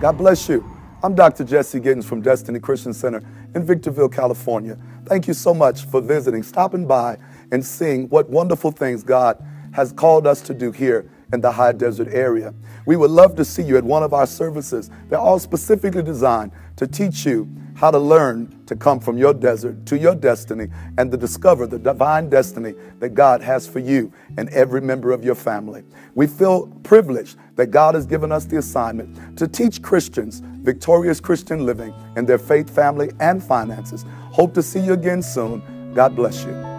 God bless you. I'm Dr. Jesse Giddens from Destiny Christian Center in Victorville, California. Thank you so much for visiting, stopping by, and seeing what wonderful things God has called us to do here in the high desert area. We would love to see you at one of our services. They're all specifically designed to teach you how to learn to come from your desert to your destiny and to discover the divine destiny that God has for you and every member of your family. We feel privileged that God has given us the assignment to teach Christians victorious Christian living in their faith, family, and finances. Hope to see you again soon. God bless you.